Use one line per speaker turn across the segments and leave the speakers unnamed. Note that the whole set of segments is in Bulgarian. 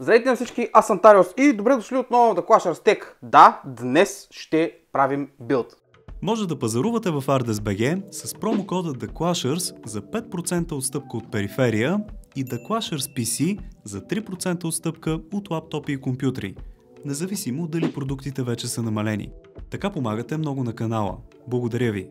Здравейте на всички, аз съм Тариос и добре дошли отново The Clash Tech. Да, днес ще правим билд.
Може да пазарувате в ArdesBG с промокода TheClashers за 5% отстъпка от периферия и TheClashers PC за 3% отстъпка от лаптопи и компютри, независимо дали продуктите вече са намалени. Така помагате много на канала. Благодаря ви!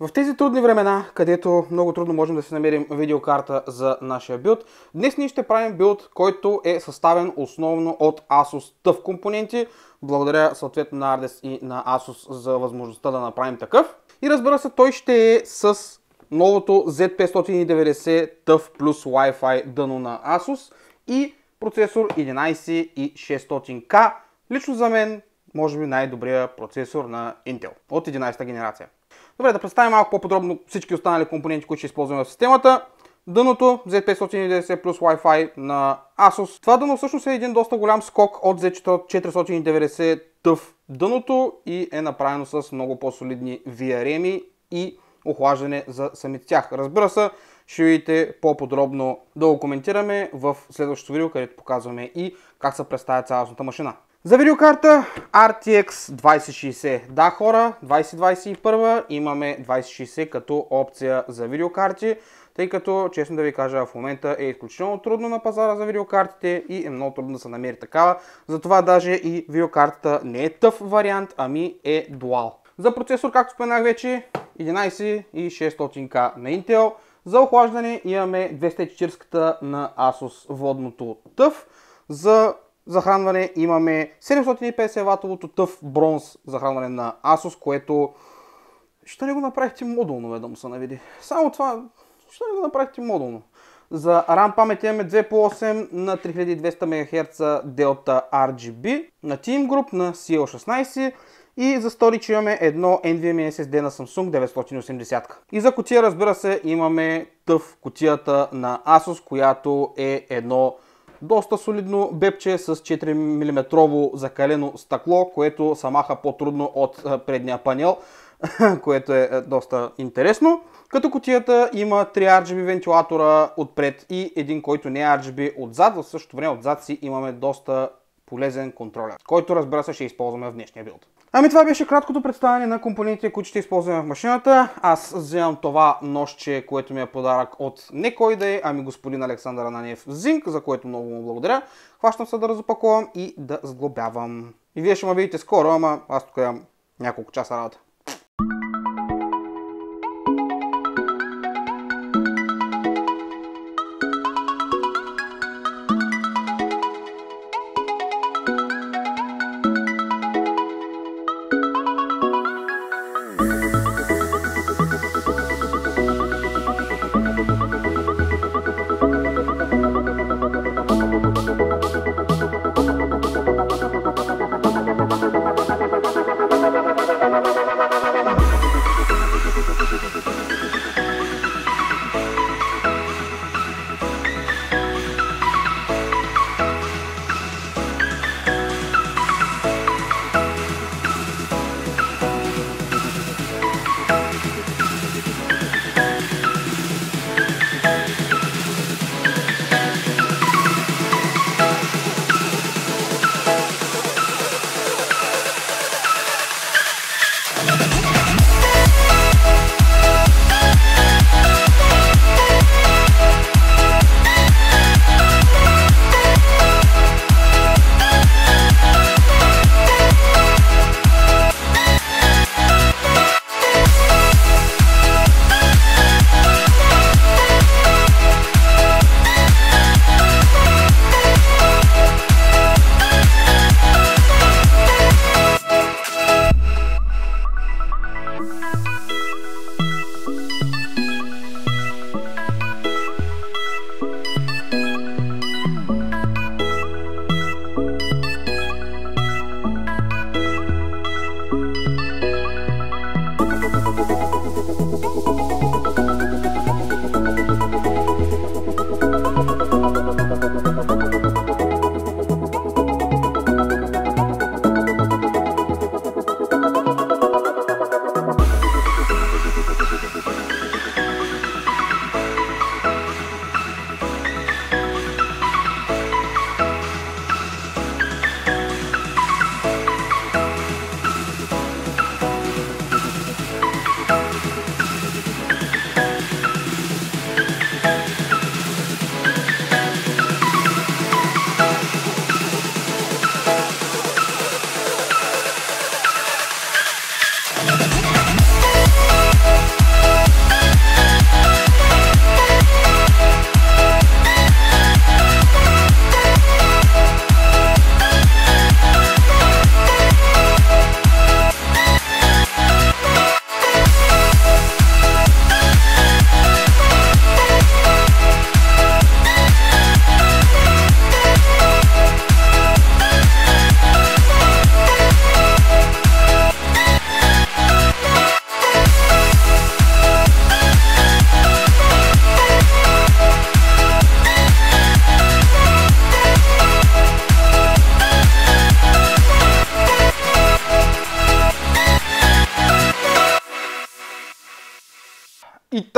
В тези трудни времена, където много трудно можем да си намерим видеокарта за нашия билд, днес ние ще правим билд, който е съставен основно от Asus TUF компоненти. Благодаря съответно на Ardes и на Asus за възможността да направим такъв. И разбира се, той ще е с новото Z590 TUF плюс Wi-Fi дъно на Asus и процесор 11600K. Лично за мен, може би най-добрия процесор на Intel от 11-та генерация. Добре, да представим малко по-подробно всички останали компоненти, които ще използваме в системата. Дъното Z590 плюс Wi-Fi на Asus. Това дъно всъщност е един доста голям скок от Z490 TUF дъното и е направено с много по-солидни VRM и охлаждане за самите тях. Разбира се, ще видите по-подробно да го коментираме в следващото видео, където показваме и как се представя цялостната машина. За видеокарта RTX 2060. Да, хора, 2021 имаме 2060 като опция за видеокарти, тъй като, честно да ви кажа, в момента е изключително трудно на пазара за видеокартите и е много трудно да се намери такава. Затова даже и видеокартата не е тъв вариант, ами е дуал. За процесор, както споменах вече, 11600K на Intel. За охлаждане имаме 240 на Asus водното тъв. За захранване имаме 750 ватовото тъв бронз захранване на Asus, което ще не го направихте модулно, да му се навиди. Само това, ще не го направихте модулно. За RAM памет имаме 2 по 8 на 3200 МГц Delta RGB, на Team Group на CL16 и за Storage имаме едно NVMe SSD на Samsung 980. И за котия, разбира се, имаме тъв котията на Asus, която е едно доста солидно бепче с 4 мм закалено стъкло, което се маха по-трудно от предния панел, което е доста интересно. Като котията има 3 RGB вентилатора отпред и един, който не е RGB отзад. В същото време отзад си имаме доста полезен контролер, който разбира се ще използваме в днешния билд. Ами това беше краткото представяне на компонентите, които ще използваме в машината. Аз вземам това нощче, което ми е подарък от не кой да е, ами господин Александър Ананев Зинк, за което много му благодаря. Хващам се да разопакувам и да сглобявам. И вие ще ме видите скоро, ама аз тук имам няколко часа работа.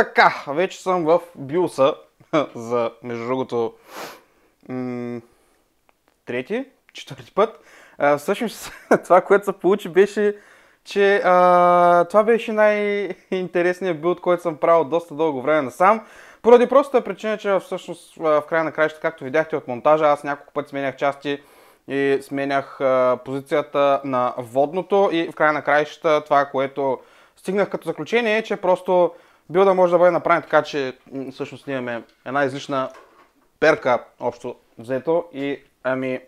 Така, вече съм в биоса за, между другото, м- трети, четвърти път. А, всъщност, това, което се получи, беше, че а, това беше най-интересният билд, който съм правил доста дълго време насам. Поради простата причина, че всъщност в края на краищата, както видяхте от монтажа, аз няколко пъти сменях части и сменях а, позицията на водното и в края на краищата това, което стигнах като заключение е, че просто билда може да бъде направен така, че всъщност ние имаме една излишна перка общо взето и ами...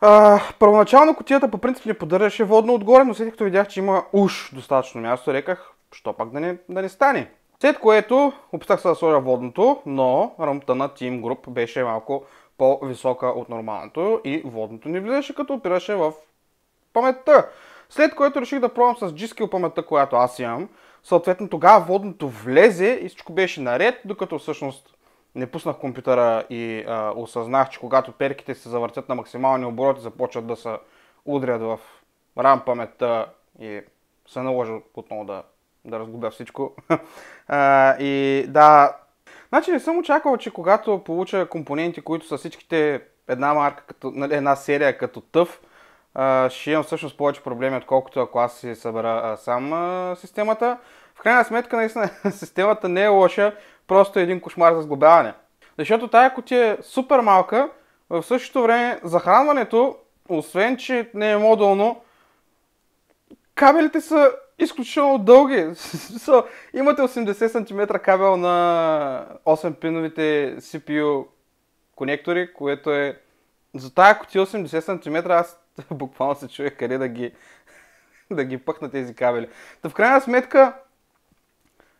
А, първоначално котията по принцип не поддържаше водно отгоре, но след като видях, че има уж достатъчно място, реках, що пак да не, да не стане. След което опитах се да сложа водното, но ръмта на Team Group беше малко по-висока от нормалното и водното ни влизаше като опираше в паметта. След което реших да пробвам с G-Skill паметта, която аз имам. Съответно тогава водното влезе и всичко беше наред, докато всъщност не пуснах компютъра и а, осъзнах, че когато перките се завъртят на максимални обороти, започват да се удрят в рам паметта и се наложи отново да, да разгубя всичко. а, и да, значи не съм очаквал, че когато получа компоненти, които са всичките една марка, като, нали, една серия като тъв, ще имам всъщност повече проблеми, отколкото ако аз си събера сам системата. В крайна сметка, наистина, системата не е лоша, просто е един кошмар за сглобяване. Защото тая котия е супер малка, в същото време захранването, освен че не е модулно, кабелите са изключително дълги. Имате 80 см кабел на 8-пиновите CPU конектори, което е за тая котия 80 см аз буквално се чуя къде да ги, да ги пъхна тези кабели. Та в крайна сметка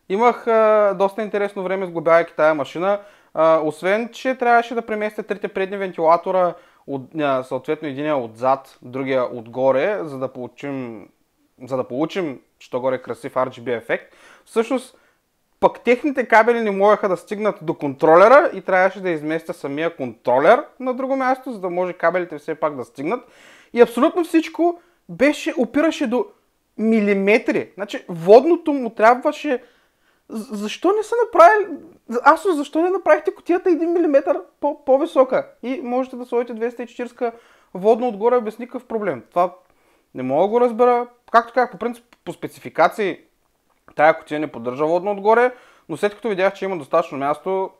имах а, доста интересно време сглобявайки тая машина. А, освен, че трябваше да преместя трите предни вентилатора, от, а, съответно единия отзад, другия отгоре, за да получим, за да получим, що горе красив RGB ефект. Всъщност, пък техните кабели не можеха да стигнат до контролера и трябваше да изместя самия контролер на друго място, за да може кабелите все пак да стигнат. И абсолютно всичко беше, опираше до милиметри. Значи, водното му трябваше... Защо не са направили... Аз защо не направихте котията 1 мм по- по-висока? И можете да сложите 240 водно отгоре без никакъв проблем. Това не мога да го разбера. Както казах, по принцип, по спецификации тая котия не поддържа водно отгоре, но след като видях, че има достатъчно място,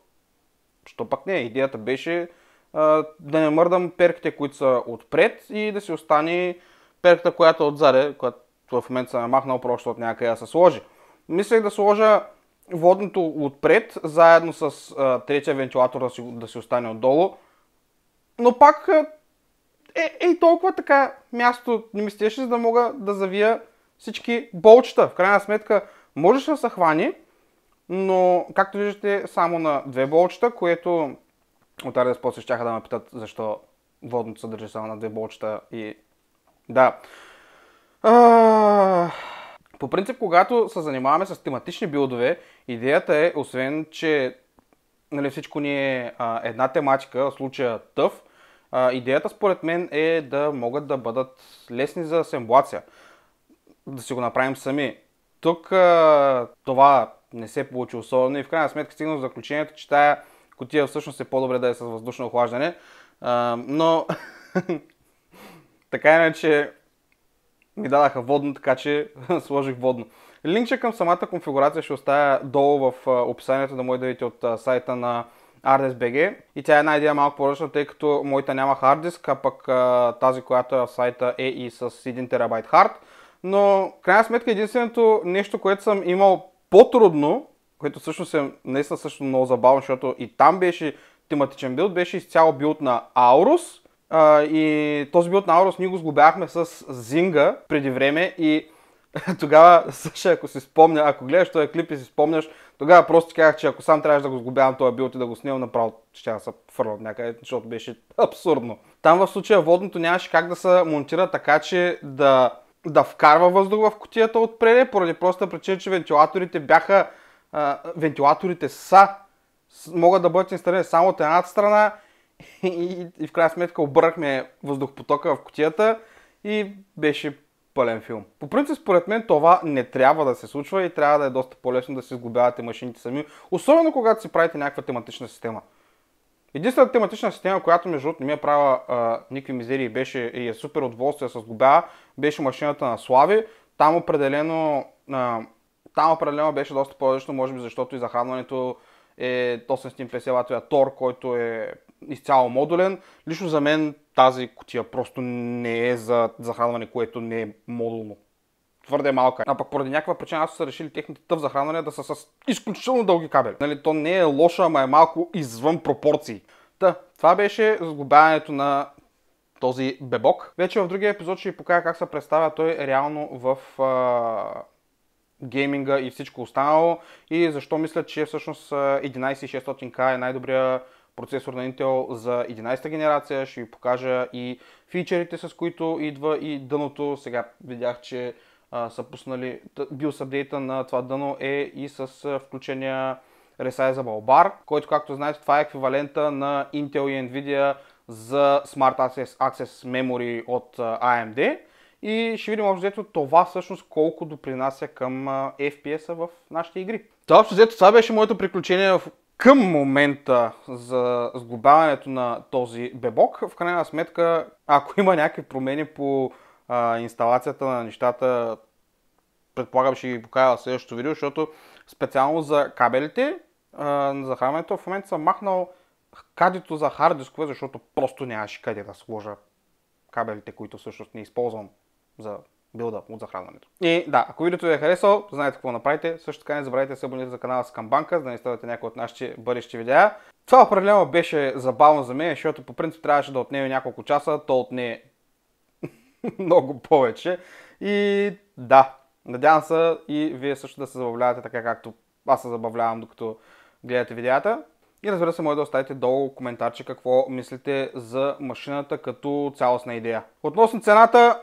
що пък не, идеята беше да не мърдам перките, които са отпред и да си остане перката, която е отзаде, която в момента съм е махнал просто от някъде да се сложи. Мислех да сложа водното отпред, заедно с а, третия вентилатор да си, да си остане отдолу. Но пак е, е и толкова така място не ми стеше, за да мога да завия всички болчета. В крайна сметка можеше да се хвани, но както виждате само на две болчета, което от Ардес после ще да ме питат защо водното съдържа само на две болчета и да. А... По принцип, когато се занимаваме с тематични билдове, идеята е, освен, че нали, всичко ни е а, една тематика, в случая тъв, а, идеята според мен е да могат да бъдат лесни за асемблация. Да си го направим сами. Тук а, това не се получи особено и в крайна сметка стигна до заключението, че тая котия всъщност е по-добре да е с въздушно охлаждане. А, но така иначе ми дадаха водно, така че сложих водно. Линкче към самата конфигурация ще оставя долу в описанието да може да видите от сайта на ArdesBG. И тя е една идея малко по-различна, тъй като моята няма хард диск, а пък тази, която е в сайта е и с 1 терабайт хард. Но, крайна сметка, единственото нещо, което съм имал по-трудно което всъщност е наистина също много забавно, защото и там беше тематичен билд, беше изцяло билд на Аурус. А, и този билд на Аурус ние го сглобяхме с Зинга преди време и тогава, също ако си спомня, ако гледаш този клип и си спомняш, тогава просто казах, че ако сам трябваше да го сглобявам този билд и да го снимам, направо ще да се фърля от някъде, защото беше абсурдно. Там в случая водното нямаше как да се монтира така, че да, да вкарва въздух в котията отпред, поради проста причина, че вентилаторите бяха а, вентилаторите са, могат да бъдат инсталирани само от едната страна и, и, и в крайна сметка обърнахме въздухопотока в котията и беше пълен филм. По принцип, според мен това не трябва да се случва и трябва да е доста по-лесно да се сглобявате машините сами, особено когато си правите някаква тематична система. Единствената тематична система, която между другото не ми е правила никакви мизерии беше и е супер удоволствие с сглобява, беше машината на Слави. Там определено, а, там определено беше доста по-различно, може би защото и захранването е 850 Вт Тор, който е изцяло модулен. Лично за мен тази котия просто не е за захранване, което не е модулно. Твърде малка. А пък поради някаква причина аз са решили техните тъв захранване да са с изключително дълги кабели. Нали, то не е лошо, ама е малко извън пропорции. Та, това беше сглобяването на този бебок. Вече в другия епизод ще ви покажа как се представя той реално в а, гейминга и всичко останало и защо мисля, че всъщност 11600K е най-добрия процесор на Intel за 11-та генерация. Ще ви покажа и фичерите, с които идва и дъното. Сега видях, че са пуснали BIOS апдейта на това дъно е и с включения Resizable Bar, който както знаете това е еквивалента на Intel и Nvidia за Smart Access, Access Memory от AMD. И ще видим общо взето това всъщност колко допринася към FPS-а в нашите игри. Това общо взето това беше моето приключение в към момента за сглобяването на този бебок. В крайна сметка, ако има някакви промени по а, инсталацията на нещата, предполагам ще ги покажа в следващото видео, защото специално за кабелите а, на захранването в момента съм махнал кадито за хард дискове, защото просто нямаше къде да сложа кабелите, които всъщност не използвам за билда от захранването. И да, ако видеото ви е харесало, знаете какво направите. Също така не забравяйте да се абонирате за канала с Камбанка, за да не ставате някои от нашите бъдещи видеа. Това определено беше забавно за мен, защото по принцип трябваше да отнеме няколко часа, то отне много повече. И да, надявам се и вие също да се забавлявате така както аз се забавлявам докато гледате видеята. И разбира се, може да оставите долу коментарче какво мислите за машината като цялостна идея. Относно цената,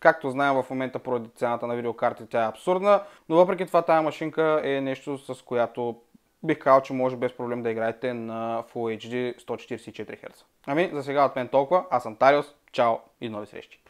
Както знаем в момента поради цената на видеокарти тя е абсурдна, но въпреки това тази машинка е нещо с която бих казал, че може без проблем да играете на Full HD 144 Hz. Ами, за сега от мен толкова. Аз съм Тариус. Чао и нови срещи!